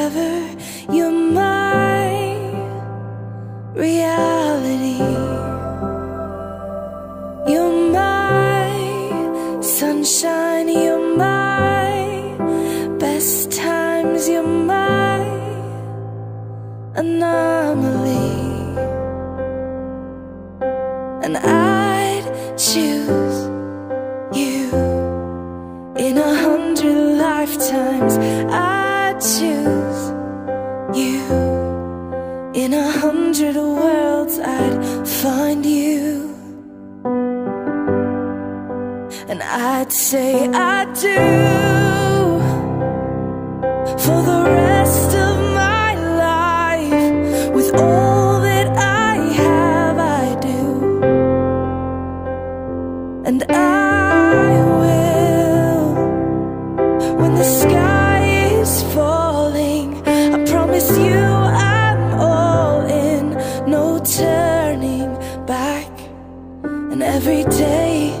forever. You're my reality. You're my sunshine. You're my best times. You're my anomaly. And I'd choose you in a hundred lifetimes. I'd choose you in a hundred worlds. I'd find you. And I'd say I do for the rest of my life. With all that I have, I do. And I Every day,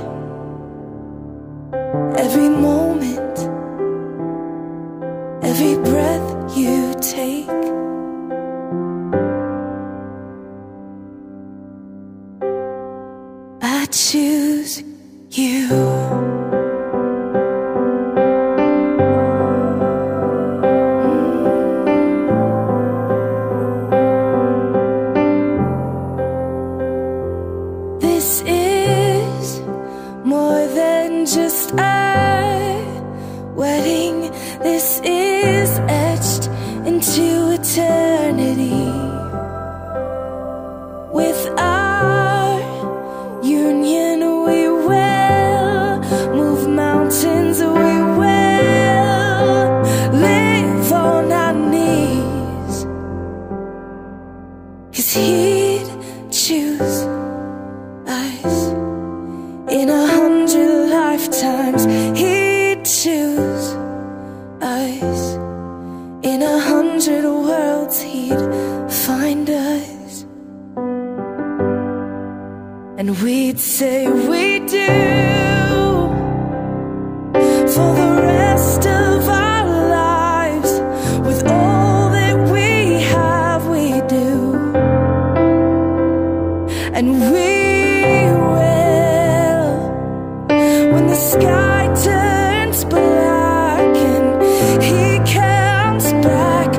every moment, every breath you take. I choose you. This is eternity. With our union, we will move mountains. We will live on our knees. Cause he'd choose us in a we'd say we do for the rest of our lives. With all that we have, we do. And we will when the sky turns black and he comes back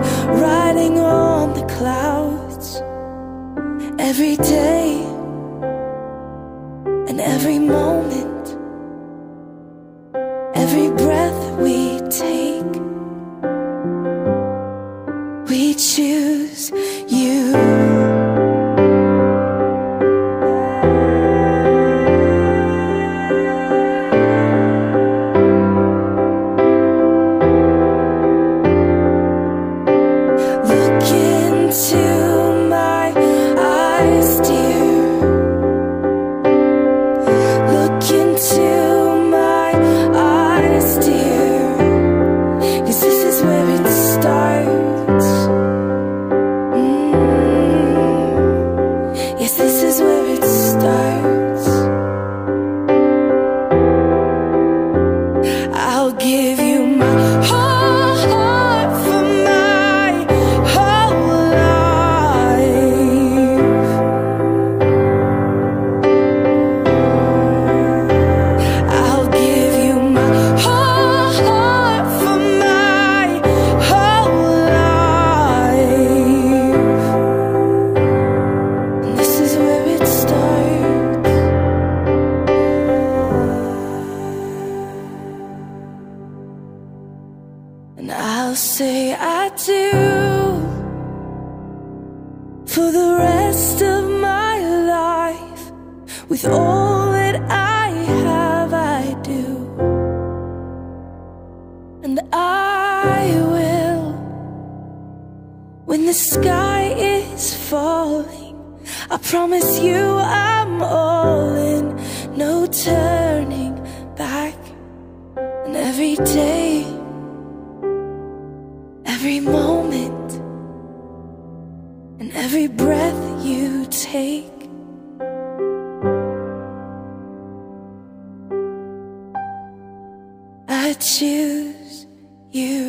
riding on the clouds every day you. I'll And I'll say I do for the rest of my life. With all that I have, I do. And I will when the sky is falling. I promise you I'm all in, no turning back. And every day, choose you.